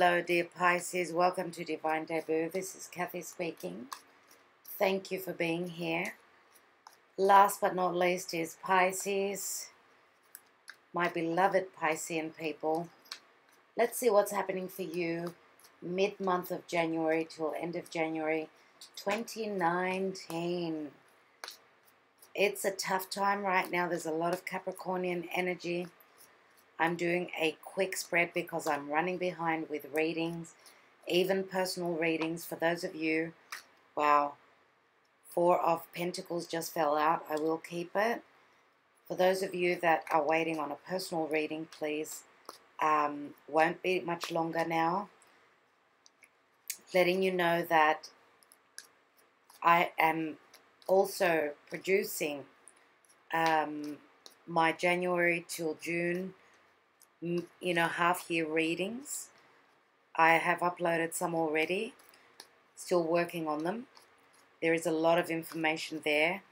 Hello, dear Pisces. Welcome to Divine Debut. This is Kathy speaking. Thank you for being here. Last but not least is Pisces, my beloved Piscean people. Let's see what's happening for you mid month of January till end of January 2019. It's a tough time right now. There's a lot of Capricornian energy I'm doing a quick spread because I'm running behind with readings, even personal readings. For those of you, wow, Four of Pentacles just fell out. I will keep it. For those of you that are waiting on a personal reading, please, um, won't be much longer now. Letting you know that I am also producing um, my January till June you know, half year readings. I have uploaded some already, still working on them. There is a lot of information there.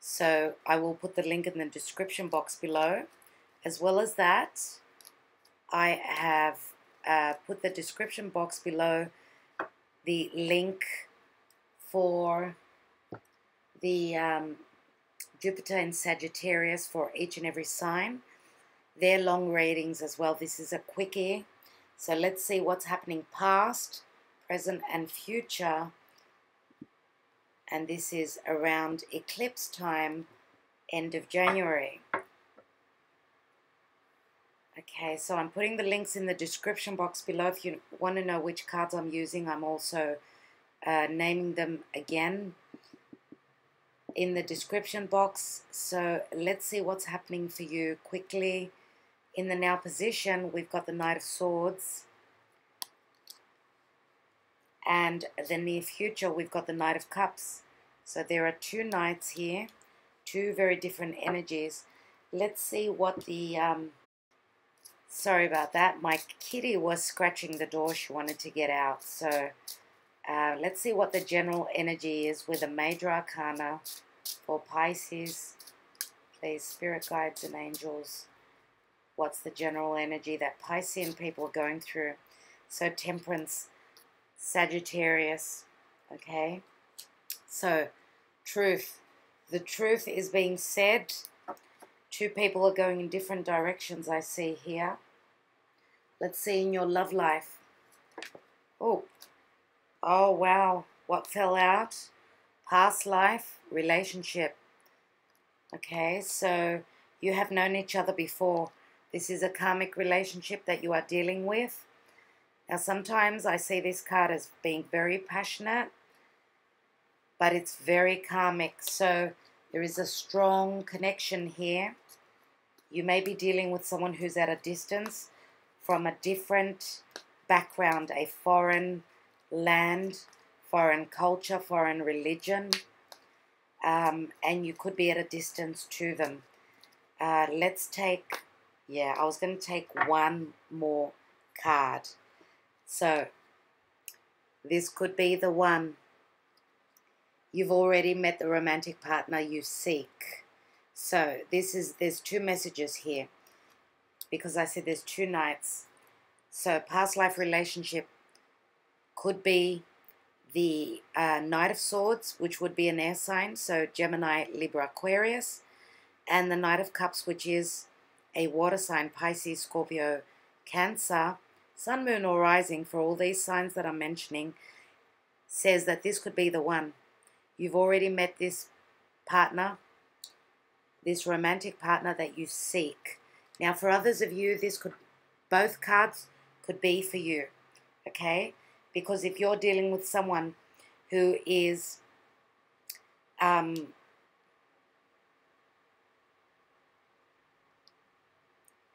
So I will put the link in the description box below. As well as that, I have uh, put the description box below the link for the um, Jupiter and Sagittarius for each and every sign their long readings as well. This is a quickie. So let's see what's happening past, present, and future. And this is around eclipse time, end of January. Okay, so I'm putting the links in the description box below. If you want to know which cards I'm using, I'm also uh, naming them again in the description box. So let's see what's happening for you quickly. In the now position, we've got the Knight of Swords. And the near future, we've got the Knight of Cups. So there are two knights here, two very different energies. Let's see what the, um, sorry about that. My kitty was scratching the door. She wanted to get out. So uh, let's see what the general energy is with a major arcana for Pisces. Please, spirit guides and angels what's the general energy that Piscean people are going through. So Temperance, Sagittarius, okay? So, truth. The truth is being said. Two people are going in different directions, I see here. Let's see in your love life. Oh, oh wow. What fell out? Past life, relationship. Okay, so you have known each other before. This is a karmic relationship that you are dealing with. Now, sometimes I see this card as being very passionate, but it's very karmic. So there is a strong connection here. You may be dealing with someone who's at a distance from a different background, a foreign land, foreign culture, foreign religion, um, and you could be at a distance to them. Uh, let's take yeah, I was going to take one more card. So, this could be the one. You've already met the romantic partner you seek. So, this is, there's two messages here. Because I said there's two knights. So, past life relationship could be the uh, Knight of Swords, which would be an air sign. So, Gemini, Libra, Aquarius. And the Knight of Cups, which is a water sign, Pisces, Scorpio, Cancer, Sun, Moon, or Rising, for all these signs that I'm mentioning, says that this could be the one. You've already met this partner, this romantic partner that you seek. Now, for others of you, this could, both cards could be for you, okay? Because if you're dealing with someone who is um,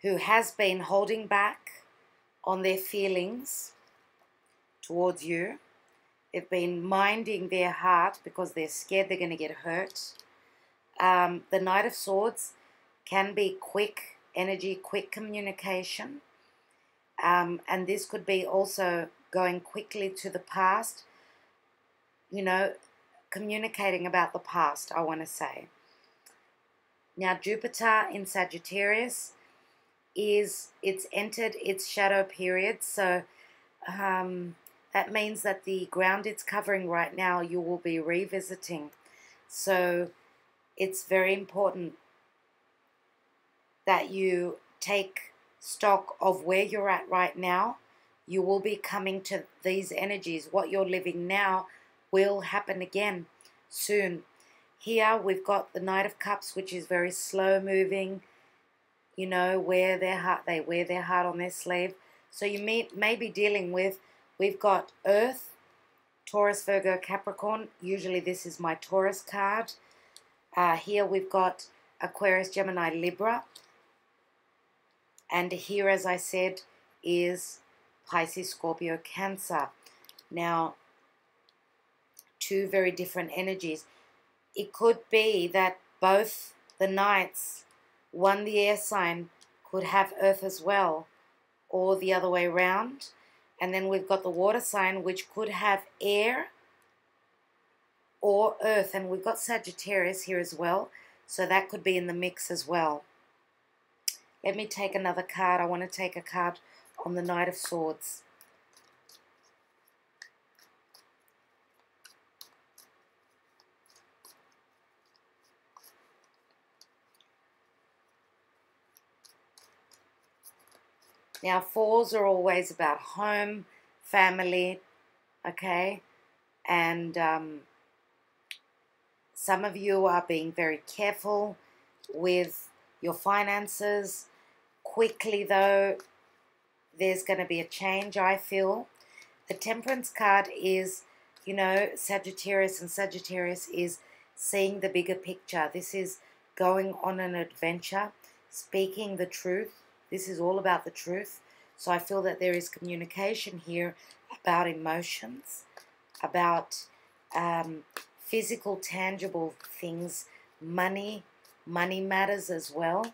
who has been holding back on their feelings towards you. They've been minding their heart because they're scared they're going to get hurt. Um, the Knight of Swords can be quick energy, quick communication. Um, and this could be also going quickly to the past, you know, communicating about the past, I want to say. Now, Jupiter in Sagittarius is it's entered its shadow period. So um, that means that the ground it's covering right now you will be revisiting. So it's very important that you take stock of where you're at right now. You will be coming to these energies. What you're living now will happen again soon. Here we've got the Knight of Cups, which is very slow moving. You know, wear their heart, they wear their heart on their sleeve. So you may, may be dealing with, we've got Earth, Taurus, Virgo, Capricorn. Usually this is my Taurus card. Uh, here we've got Aquarius, Gemini, Libra. And here, as I said, is Pisces, Scorpio, Cancer. Now, two very different energies. It could be that both the knights, one the air sign, could have earth as well, or the other way around. And then we've got the water sign, which could have air or earth. And we've got Sagittarius here as well. So that could be in the mix as well. Let me take another card. I want to take a card on the Knight of Swords. Now, fours are always about home, family, okay? And um, some of you are being very careful with your finances. Quickly, though, there's going to be a change, I feel. The Temperance card is, you know, Sagittarius, and Sagittarius is seeing the bigger picture. This is going on an adventure, speaking the truth, this is all about the truth. So I feel that there is communication here about emotions, about um, physical, tangible things, money, money matters as well.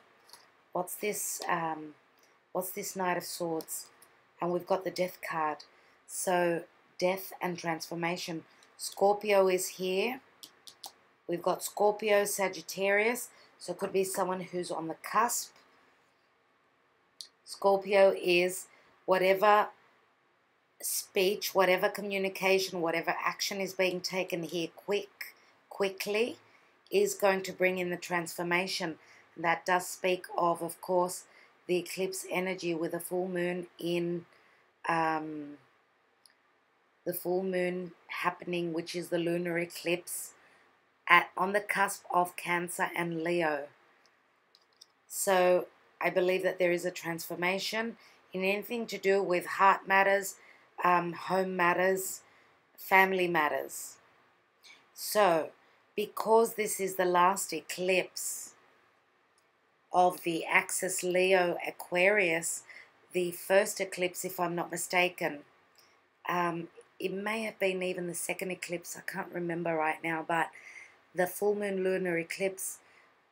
What's this? Um, what's this Knight of Swords? And we've got the Death card. So death and transformation. Scorpio is here. We've got Scorpio, Sagittarius. So it could be someone who's on the cusp Scorpio is whatever speech, whatever communication, whatever action is being taken here quick, quickly, is going to bring in the transformation. And that does speak of, of course, the eclipse energy with a full moon in um, the full moon happening, which is the lunar eclipse at on the cusp of Cancer and Leo. So I believe that there is a transformation in anything to do with heart matters, um, home matters, family matters. So, because this is the last eclipse of the axis Leo Aquarius, the first eclipse, if I'm not mistaken, um, it may have been even the second eclipse, I can't remember right now, but the full moon lunar eclipse,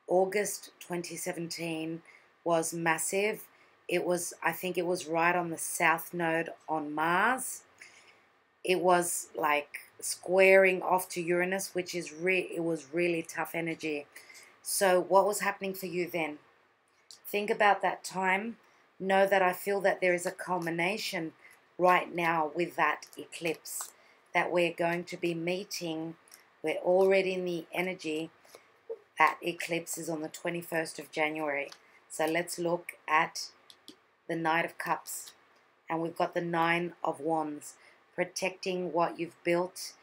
August 2017, was massive. It was, I think it was right on the south node on Mars. It was like squaring off to Uranus, which is re- it was really tough energy. So what was happening for you then? Think about that time. Know that I feel that there is a culmination right now with that eclipse that we're going to be meeting. We're already in the energy. That eclipse is on the 21st of January. So let's look at the Knight of Cups. And we've got the Nine of Wands, protecting what you've built,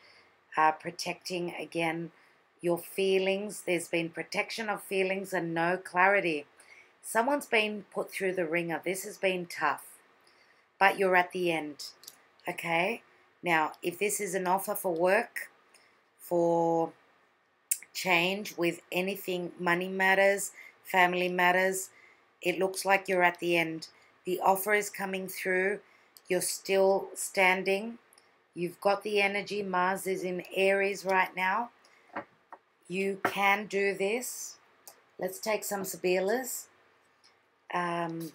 uh, protecting, again, your feelings. There's been protection of feelings and no clarity. Someone's been put through the wringer. This has been tough. But you're at the end. Okay? Now, if this is an offer for work, for change with anything, money matters, family matters, it looks like you're at the end. The offer is coming through. You're still standing. You've got the energy. Mars is in Aries right now. You can do this. Let's take some Sibillas. Um,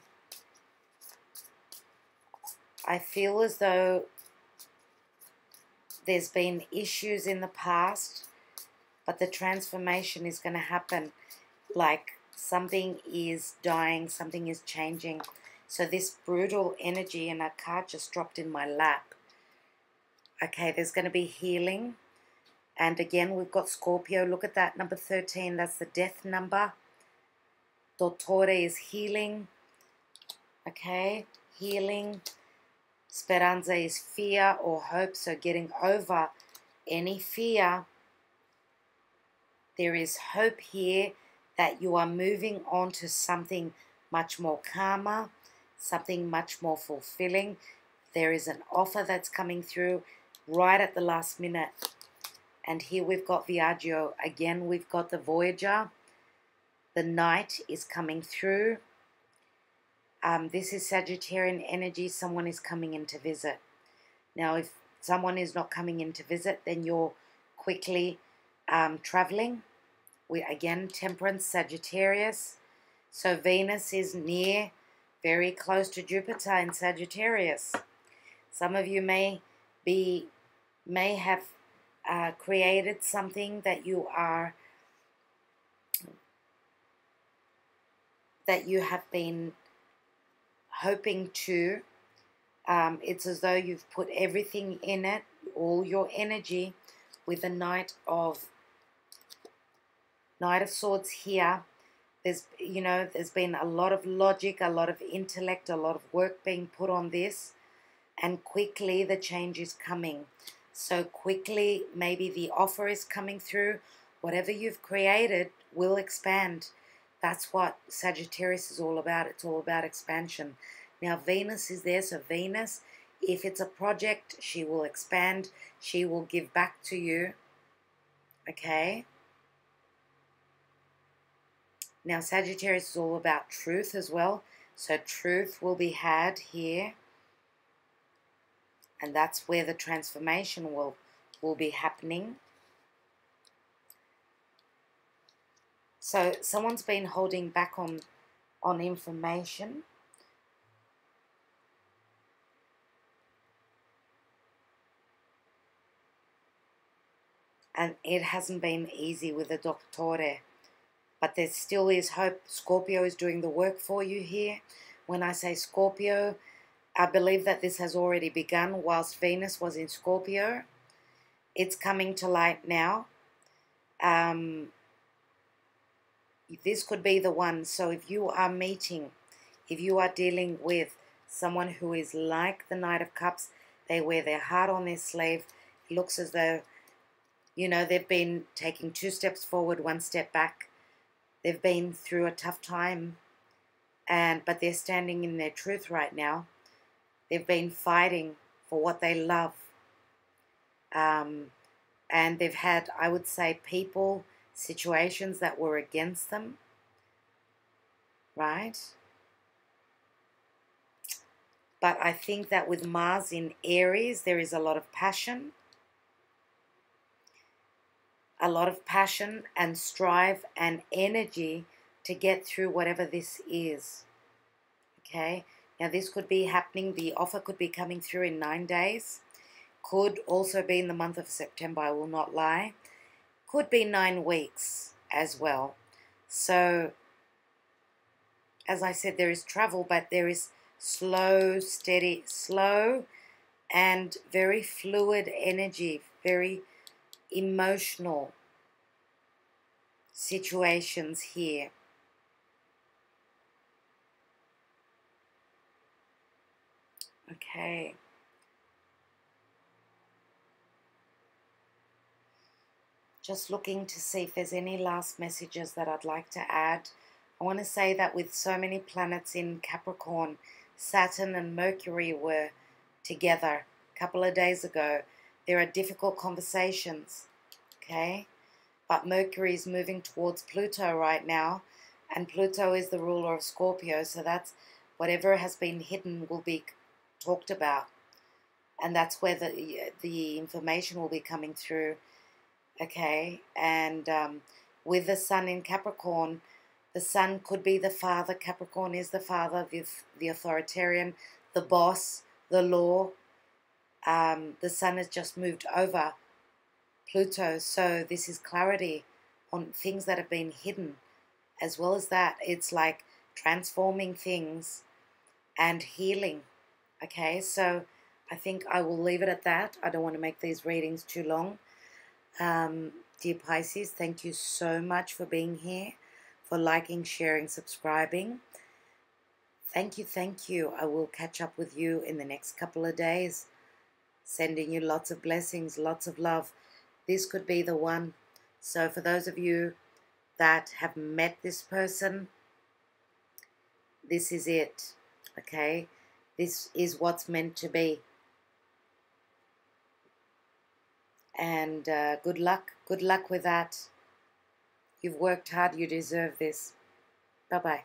I feel as though there's been issues in the past, but the transformation is going to happen. Like something is dying, something is changing. So this brutal energy and a card just dropped in my lap. Okay, there's going to be healing. And again, we've got Scorpio. Look at that, number 13. That's the death number. Dottore is healing. Okay, healing. Speranza is fear or hope. So getting over any fear. There is hope here that you are moving on to something much more calmer, something much more fulfilling. There is an offer that's coming through right at the last minute. And here we've got Viaggio. Again, we've got the Voyager. The Knight is coming through. Um, this is Sagittarian energy. Someone is coming in to visit. Now, if someone is not coming in to visit, then you're quickly um, traveling. We again, Temperance, Sagittarius. So Venus is near, very close to Jupiter in Sagittarius. Some of you may be, may have uh, created something that you are, that you have been hoping to. Um, it's as though you've put everything in it, all your energy, with the Knight of Knight of Swords here. There's, you know, there's been a lot of logic, a lot of intellect, a lot of work being put on this, and quickly the change is coming. So quickly, maybe the offer is coming through. Whatever you've created will expand. That's what Sagittarius is all about. It's all about expansion. Now, Venus is there, so Venus, if it's a project, she will expand. She will give back to you. Okay? Now, Sagittarius is all about truth as well. So, truth will be had here. And that's where the transformation will, will be happening. So, someone's been holding back on, on information. And it hasn't been easy with the Dottore but there still is hope. Scorpio is doing the work for you here. When I say Scorpio, I believe that this has already begun whilst Venus was in Scorpio. It's coming to light now. Um, this could be the one. So if you are meeting, if you are dealing with someone who is like the Knight of Cups, they wear their heart on their sleeve. It looks as though, you know, they've been taking two steps forward, one step back. They've been through a tough time, and but they're standing in their truth right now. They've been fighting for what they love. Um, and they've had, I would say, people, situations that were against them, right? But I think that with Mars in Aries, there is a lot of passion a lot of passion and strive and energy to get through whatever this is. Okay, now this could be happening, the offer could be coming through in nine days, could also be in the month of September, I will not lie, could be nine weeks as well. So, as I said, there is travel, but there is slow, steady, slow, and very fluid energy, very emotional situations here. Okay. Just looking to see if there's any last messages that I'd like to add. I want to say that with so many planets in Capricorn, Saturn and Mercury were together a couple of days ago. There are difficult conversations, okay? But Mercury is moving towards Pluto right now, and Pluto is the ruler of Scorpio, so that's whatever has been hidden will be talked about. And that's where the, the information will be coming through, okay? And um, with the Sun in Capricorn, the Sun could be the father. Capricorn is the father, the, the authoritarian, the boss, the law, um, the sun has just moved over Pluto, so this is clarity on things that have been hidden. As well as that, it's like transforming things and healing. Okay, so I think I will leave it at that. I don't want to make these readings too long. Um, dear Pisces, thank you so much for being here, for liking, sharing, subscribing. Thank you, thank you. I will catch up with you in the next couple of days. Sending you lots of blessings, lots of love. This could be the one. So, for those of you that have met this person, this is it. Okay? This is what's meant to be. And uh, good luck. Good luck with that. You've worked hard. You deserve this. Bye bye.